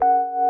you